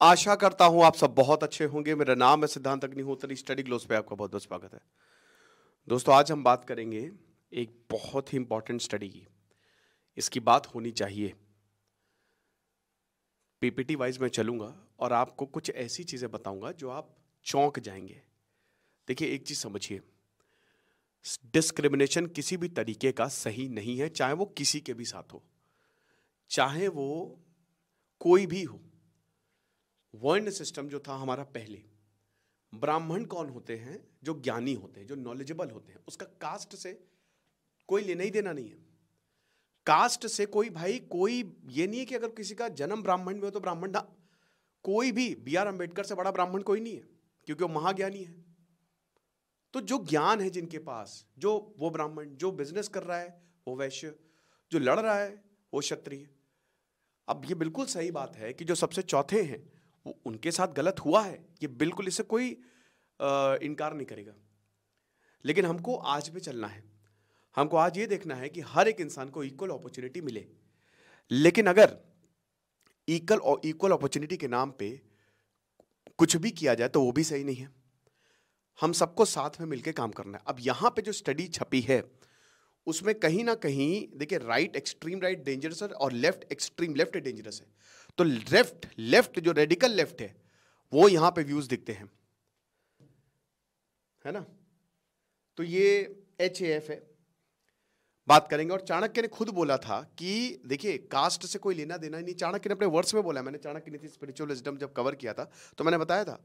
आशा करता हूँ आप सब बहुत अच्छे होंगे। मेरा नाम है सिद्धांत अग्निहोत्री। स्टडी ग्लोस पे आपका बहुत बहुत स्वागत है। दोस्तों, आज हम बात करेंगे एक बहुत ही इंपॉर्टेंट स्टडी की। इसकी बात होनी चाहिए। पीपीटी वाइज मैं चलूँगा और आपको कुछ ऐसी चीज़ें बताऊँगा जो आप चौंक जाएँगे। देखिए, एक चीज़ समझिए। डिस्क्रिमिनेशन किसी भी तरीके का सही नहीं है, चाहे वो किसी के भी साथ हो, चाहे वो कोई भी हो। वर्ण सिस्टम जो था हमारा पहले। ब्राह्मण कौन होते हैं? जो ज्ञानी होते हैं, जो नॉलेजेबल होते हैं। उसका कास्ट से कोई लेना ही देना नहीं है। कास्ट से कोई भाई, कोई ये नहीं है कि अगर किसी का जन्म ब्राह्मण में हो तो ब्राह्मण ना, कोई भी बी आर अंबेडकर से बड़ा ब्राह्मण कोई नहीं है, क्योंकि वो महाज्ञानी है। तो जो ज्ञान है जिनके पास, जो वो ब्राह्मण, जो बिज़नेस कर रहा है, वो वैश्य, जो लड़ रहा है, वो क्षत्रिय। अब ये बिल्कुल सही बात है कि जो सबसे चौथे हैं वो उनके साथ गलत हुआ है, ये बिल्कुल इससे कोई इनकार नहीं करेगा। लेकिन हमको आज पे चलना है। हमको आज ये देखना है कि हर एक इंसान को इक्वल अपॉर्चुनिटी मिले। लेकिन अगर इक्वल और इक्वल अपॉर्चुनिटी के नाम पे कुछ भी किया जाए तो वो भी सही नहीं है। हम सबको साथ में मिलकर काम करना है। अब यहाँ पे जो स्टडी छपी है उसमें कहीं ना कहीं, देखिए राइट एक्सट्रीम राइट डेंजरस है और लेफ़्ट एक्सट्रीम लेफ़्ट डेंजरस है। तो लेफ़्ट लेफ़्ट जो रेडिकल लेफ़्ट है, वो यहाँ पे व्यूज़ दिखते हैं। है ना? तो ये एच एफ़ है। बात करेंगे, और चाणक्य ने खुद बोला था कि, देखिए कास्ट से कोई लेना देना नहीं। चाणक्य ने अपने वर्ड्स में बोला मैंने चाणक्य नीति स्पिरिचुअल विजडम जब कवर किया था तो मैंने बताया था,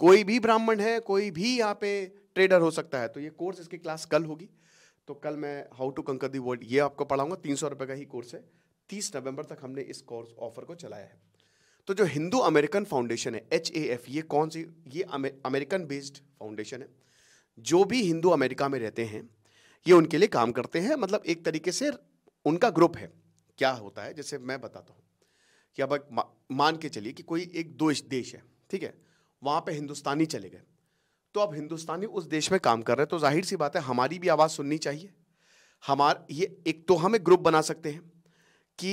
कोई भी ब्राह्मण है, कोई भी यहाँ पे ट्रेडर हो सकता है तो ये कोर्स इसकी क्लास कल होगी। तो कल मैं हाउ टू कंकर दी वर्ल्ड ये आपको पढ़ाऊँगा, तीन सौ रुपये का ही कोर्स है। तीस नवंबर तक हमने इस कोर्स ऑफ़र को चलाया है। तो जो Hindu American foundation H A F F ये कौन सी, ये अमेरिकन बेस्ड फाउंडेशन है। जो भी हिंदू अमेरिका में रहते हैं, ये उनके लिए काम करते हैं। मतलब एक तरीके से उनका ग्रुप है। क्या होता है, जैसे मैं बताता हूँ। कि अब मान के चलिए कि कोई एक दो देश है, ठीक है? वहाँ पे हिंदुस्तानी चले गए। तो अब हिंदुस्तानी उस देश में काम कर रहे हैं तो ज़ाहिर सी बात है हमारी भी आवाज़ सुननी चाहिए। हमार ये एक तो हम एक ग्रुप बना सकते हैं कि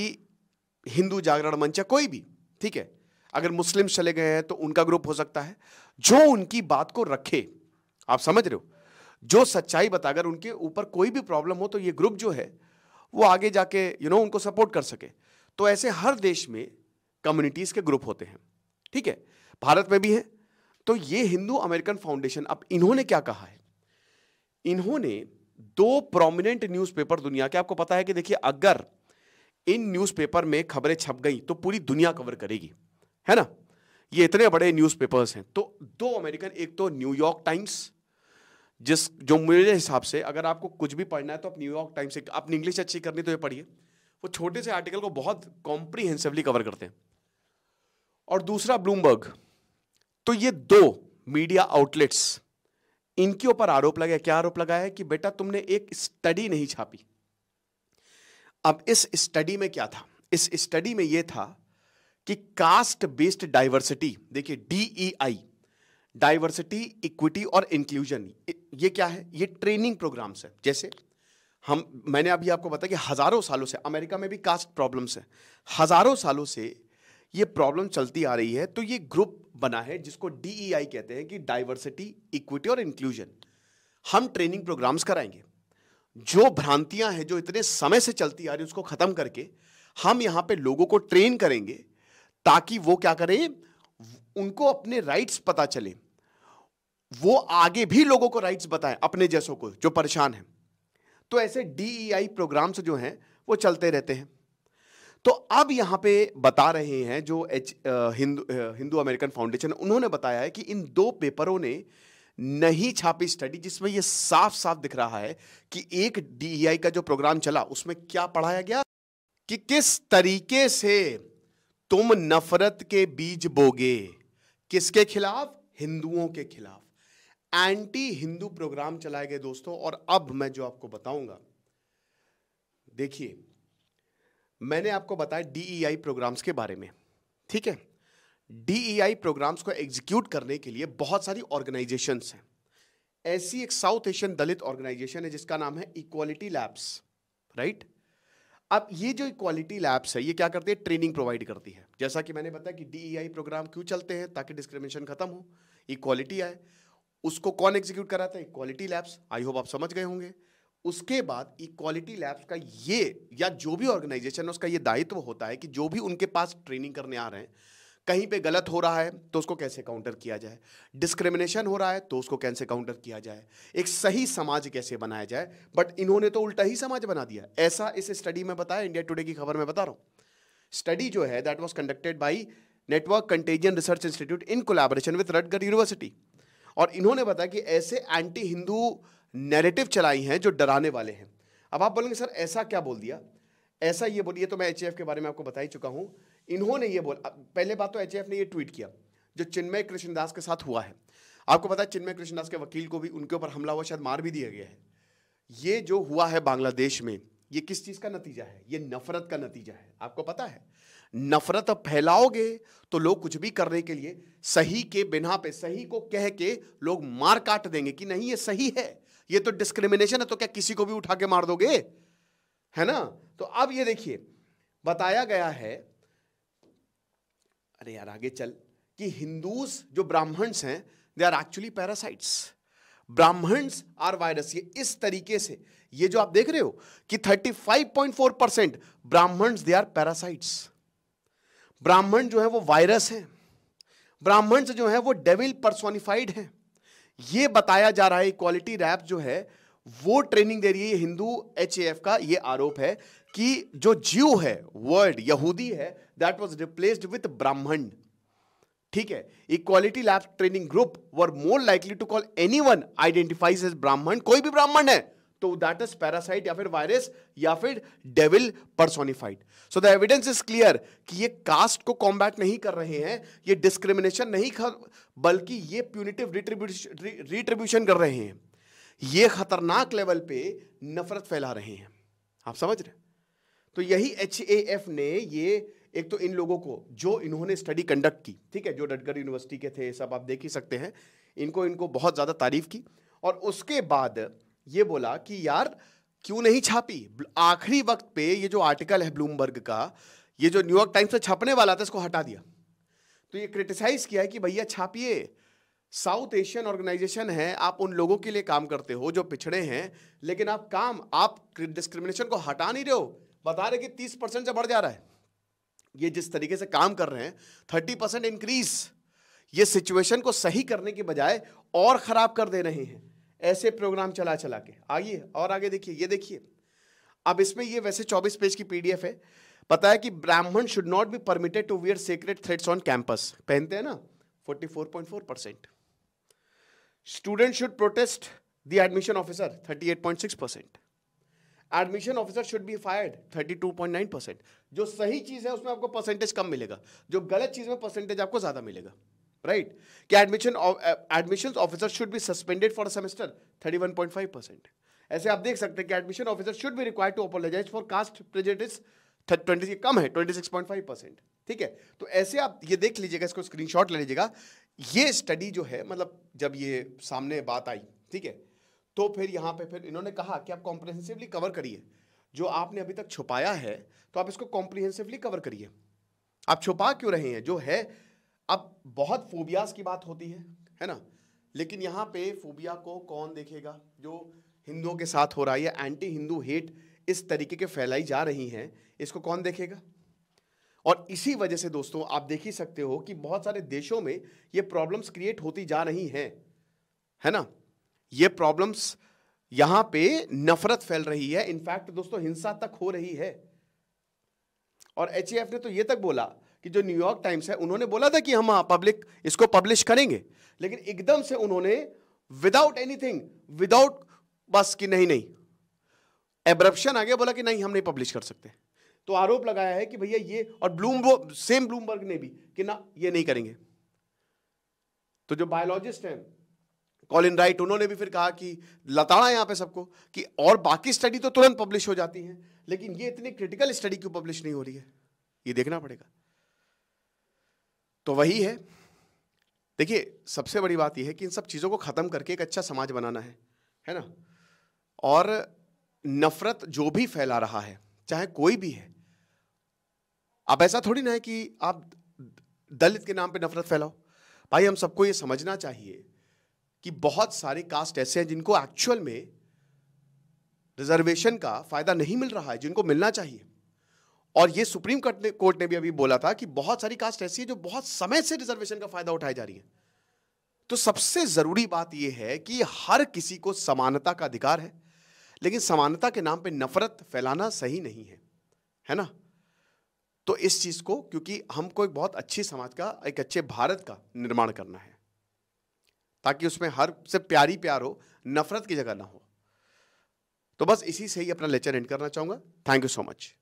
हिंदू जागरण मंच है कोई भी ठीक है? अगर मुस्लिम चले गए हैं तो उनका ग्रुप हो सकता है। जो उनकी बात को रखे आप समझ रहे हो? जो सच्चाई बताकर उनके ऊपर कोई भी प्रॉब्लम हो तो ये ग्रुप जो है वो आगे जाके यू you नो know, उनको सपोर्ट कर सके। तो ऐसे हर देश में कम्युनिटीज के ग्रुप होते हैं ठीक है? भारत में भी है तो ये हिंदू अमेरिकन फाउंडेशन, अब इन्होंने क्या कहा है? इन्होंने दो प्रोमिनेंट न्यूज़पेपर दुनिया के, आपको पता है कि देखिए, अगर इन न्यूज़पेपर में खबरें छप गई तो पूरी दुनिया कवर करेगी। है ना? ये इतने बड़े न्यूज़पेपर्स हैं। तो दो अमेरिकन, एक तो न्यूयॉर्क टाइम्स जिस, जो मेरे हिसाब से, अगर आपको कुछ भी पढ़ना है तो आप न्यूयॉर्क टाइम्स से अपनी इंग्लिश अच्छी करनी तो ये पढ़िए। वो छोटे से आर्टिकल को बहुत कॉम्प्रीहेंसिवली कवर करते हैं। और दूसरा ब्लूमबर्ग तो ये दो मीडिया आउटलेट्स इनके ऊपर आरोप लगाया, क्या आरोप लगाया है कि बेटा तुमने एक स्टडी नहीं छापी? अब इस स्टडी में क्या था? इस स्टडी में यह था कि कास्ट बेस्ड डाइवर्सिटी देखिए डीईआई डाइवर्सिटी इक्विटी और इंक्लूजन ये क्या है? ये ट्रेनिंग प्रोग्राम्स है। जैसे हम, मैंने अभी आपको बताया कि हज़ारों सालों से, अमेरिका में भी कास्ट प्रॉब्लम्स है। हज़ारों सालों से ये प्रॉब्लम चलती आ रही है तो ये ग्रुप बना है जिसको डीईआई कहते हैं कि डाइवर्सिटी इक्विटी और इंक्लूजन हम ट्रेनिंग प्रोग्राम्स कराएँगे। जो भ्रांतियाँ हैं, जो इतने समय से चलती आ रही उसको खत्म करके हम यहाँ पे लोगों को ट्रेन करेंगे ताकि वो क्या करें, उनको अपने राइट्स पता चले। वो आगे भी लोगों को राइट्स बताएँ, अपने जैसों को, जो परेशान हैं। तो ऐसे डीईआई प्रोग्राम्स जो हैं, वो चलते रहते हैं। तो अब यहाँ पे बता रहे हैं जो H Hindu Hindu American foundation, उन्होंने बताया है कि इन दो पेपरों ने नहीं छापी स्टडी जिसमें यह साफ़ साफ़ दिख रहा है कि एक डीईआई का जो प्रोग्राम चला, उसमें क्या पढ़ाया गया? कि किस तरीके से तुम नफरत के बीज बोगे? किसके खिलाफ? हिंदुओं के खिलाफ। एंटी हिंदू प्रोग्राम चलाए गए दोस्तों, और अब मैं जो आपको बताऊँगा, देखिए मैंने आपको बताया डीईआई प्रोग्राम्स के बारे में, ठीक है? डीईआई प्रोग्राम्स को एग्जीक्यूट करने के लिए बहुत सारी ऑर्गेनाइजेशंस हैं। ऐसी एक साउथ एशियन दलित ऑर्गेनाइजेशन है जिसका नाम है इक्वालिटी लैब्स राइट अब ये जो इक्वालिटी लैब्स है, ये क्या करती है? ट्रेनिंग प्रोवाइड करती है। जैसा कि मैंने बताया कि डीईआई प्रोग्राम क्यों चलते हैं, ताकि डिस्क्रिमिनेशन खत्म हो इक्वालिटी आए। उसको कौन एग्जीक्यूट कराता है? इक्वालिटी लैब्स आई होप आप समझ गए होंगे। उसके बाद इक्वालिटी लैब्स का ये, या जो भी ऑर्गेनाइजेशन है, उसका ये दायित्व होता है कि जो भी उनके पास ट्रेनिंग करने आ रहे हैं, कहीं पे गलत हो रहा है तो उसको कैसे काउंटर किया जाए? डिस्क्रिमिनेशन हो रहा है तो उसको कैसे काउंटर किया जाए? एक सही समाज कैसे बनाया जाए? बट इन्होंने तो उल्टा ही समाज बना दिया। ऐसा इस स्टडी में बताया इंडिया टुडे की खबर में बता रहा हूँ। स्टडी जो है that was conducted by Network Contagion Research Institute in collaboration with Rutgers University और इन्होंने बताया कि ऐसे एंटी हिंदू नैरेटिव चलाई हैं जो डराने वाले हैं। अब आप बोलेंगे, सर, ऐसा क्या बोल दिया? ऐसा ये बोलिए तो मैं एच के बारे में आपको बता ही चुका हूँ। इन्होंने ये बोला पहले बात तो एच ने ये ट्वीट किया, जो चिन्मय कृष्णदास के साथ हुआ है। आपको पता है, चिन्मय कृष्णदास के वकील को भी उनके ऊपर हमला हुआ, शायद मार भी दिया गया है। ये जो हुआ है बांग्लादेश में, ये किस चीज़ का नतीजा है? ये नफरत का नतीजा है। आपको पता है, नफरत अब फैलाओगे तो लोग कुछ भी करने के लिए सही के बिना पे, सही को कह के लोग मार काट देंगे कि नहीं, ये सही है। ये तो डिस्क्रिमिनेशन है तो क्या किसी को भी उठा के मार दोगे? है ना? तो अब ये देखिए, बताया गया है, अरे यार, आगे चल, कि हिंदूज जो ब्राह्मण्स हैं they are actually parasites Brahmins are virus ये इस तरीके से, ये जो आप देख रहे हो, कि 35.4 percent Brahmins they are parasites Brahmin जो है, वो वायरस है. ब्राह्मण जो है, वो डेविल पर्सोनिफाइड है. ये बताया जा रहा है इक्वालिटी रैप जो है, वो ट्रेनिंग दे रही है हिंदू एचएएफ का, ये आरोप है कि जो जीव है वर्ड यहूदी है that was replaced with Brahmin. ठीक है equality lab training group were more likely to call anyone identifies as Brahmin, कोई भी ब्राह्मण है। तो दैट इज़ पैरासाइट या फिर वायरस या फिर devil personified so the evidence is clear कि ये कास्ट को कॉम्बैट नहीं कर रहे हैं, ये डिस्क्रिमिनेशन नहीं कर बल्कि ये प्यूनिटिव रिट्रीब्यूशन कर रहे हैं। ये खतरनाक लेवल पे नफरत फैला रहे हैं। आप समझ रहे तो यही एच ए एफ़ ने ये, एक तो इन लोगों को, जो इन्होंने स्टडी कंडक्ट की, ठीक है, जो डटगर यूनिवर्सिटी के थे, सब आप देख ही सकते हैं, इनको इनको बहुत ज़्यादा तारीफ़ की। और उसके बाद ये बोला कि यार, क्यों नहीं छापी? आखिरी वक्त पे ये जो आर्टिकल है ब्लूमबर्ग का, ये जो न्यूयॉर्क टाइम्स में छपने वाला था, इसको हटा दिया। तो ये क्रिटिसाइज किया है कि भैया, छापिए। साउथ एशियन ऑर्गेनाइजेशन है, आप उन लोगों के लिए काम करते हो जो पिछड़े हैं, लेकिन आप काम, आप डिस्क्रिमिनेशन को हटा नहीं रहे हो। बता रहे कि तीस परसेंट से बढ़ जा रहा है। ये जिस तरीके से काम कर रहे हैं, थर्टी परसेंट इंक्रीज ये सिचुएशन को सही करने के बजाय और खराब कर दे रहे हैं। ऐसे प्रोग्राम चला चला के। आइए, और आगे देखिए, ये देखिए। अब इसमें ये वैसे 24 पेज की पीडीएफ है। पता है कि Brahmin should not be permitted to wear sacred threads on campus पहनते हैं ना? 44.4 percent student should protest the admission officer 38.6 percent admission officer should be fired 32.9 percent जो सही चीज़ है, उसमें आपको परसेंटेज कम मिलेगा। जो गलत चीज़ में परसेंटेज आपको ज़्यादा मिलेगा। राइट कि admission admission officer should be suspended for semester 31.5 percent ऐसे आप देख सकते हैं कि admission officer should be required to apologise for caste prejudice twenty कम है 26.5 परसेंट ठीक है? तो ऐसे आप ये देख लीजिएगा, इसको स्क्रीनशॉट ले लीजिएगा। ये स्टडी जो है मतलब जब ये सामने बात आई, ठीक है? तो फिर यहाँ पे फिर इन्होंने कहा कि आप कॉम्प्रिहेंसिवली कवर करिए। जो आपने अभी तक छुपाया है तो आप इसको कॉम्प्रिहेंसिवली कवर करिए। आप छुपा क्यों रहे हैं? जो है अब बहुत फोबियाज की बात होती है है ना? लेकिन यहाँ पे फोबिया को कौन देखेगा? जो हिंदुओं के साथ हो रहा है, या एंटी हिंदू हेट इस तरीके के फैलाई जा रही हैं, इसको कौन देखेगा? और इसी वजह से दोस्तों, आप देख ही सकते हो कि बहुत सारे देशों में ये प्रॉब्लम्स क्रिएट होती जा रही हैं, है ना? ये प्रॉब्लम्स यहाँ पे नफरत फैल रही है। इनफैक्ट दोस्तों, हिंसा तक हो रही है। और एच ने तो ये तक बोला कि जो न्यूयॉर्क टाइम्स है, उन्होंने बोला था कि हम पब्लिक इसको पब्लिश करेंगे। लेकिन एकदम से उन्होंने विदाउट एनीथिंग विदाउट बस कि नहीं नहीं। एब्रप्शन आ गया बोला कि नहीं, हम नहीं पब्लिश कर सकते। तो आरोप लगाया है कि भैया ये और ब्लूम सेम ब्लूमबर्ग ने भी कि ना, ये नहीं करेंगे। तो जो बायोलॉजिस्ट हैं कॉलिन राइट उन्होंने भी फिर कहा कि लताड़ा यहाँ पे सबको कि और बाकी स्टडी तो तुरंत पब्लिश हो जाती हैं। लेकिन ये इतनी क्रिटिकल स्टडी क्यों पब्लिश नहीं हो रही है? ये देखना पड़ेगा। तो वही है। देखिए, सबसे बड़ी बात यह है कि इन सब चीज़ों को ख़त्म करके एक अच्छा समाज बनाना है है ना? और नफ़रत जो भी फैला रहा है, चाहे कोई भी है, अब ऐसा थोड़ी ना है कि आप दलित के नाम पे नफरत फैलाओ। भाई, हम सबको ये समझना चाहिए कि बहुत सारे कास्ट ऐसे हैं जिनको एक्चुअल में रिजर्वेशन का फ़ायदा नहीं मिल रहा है, जिनको मिलना चाहिए। और ये सुप्रीम कोर्ट ने कोर्ट ने भी अभी बोला था कि बहुत सारी कास्ट ऐसी है जो बहुत समय से रिजर्वेशन का फ़ायदा उठाई जा रही है। तो सबसे ज़रूरी बात यह है कि हर किसी को समानता का अधिकार है, लेकिन समानता के नाम पे नफरत फैलाना सही नहीं है है ना? तो इस चीज़ को, क्योंकि हमको एक बहुत अच्छी समाज का, एक अच्छे भारत का निर्माण करना है, ताकि उसमें हर से प्यारी प्यार हो, नफरत की जगह ना हो। तो बस इसी से ही अपना लेक्चर एंड करना चाहूँगा। Thank you so much.